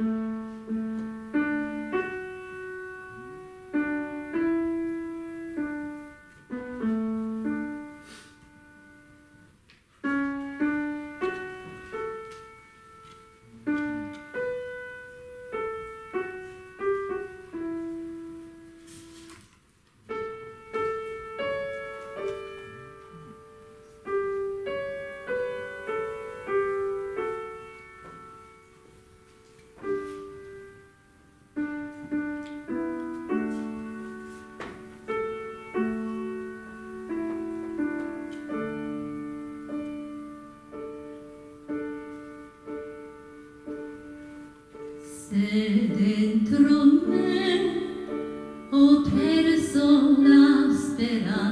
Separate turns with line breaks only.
Mm-hmm. Se dentro me ho perso la speranza